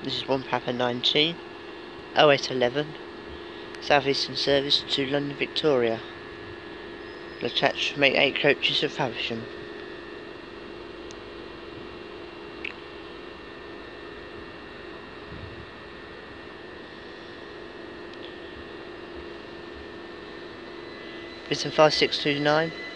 This is 1 Papa 19, 0811, Southeastern service to London Victoria. Attached make 8 coaches of Faversham. Britain 5629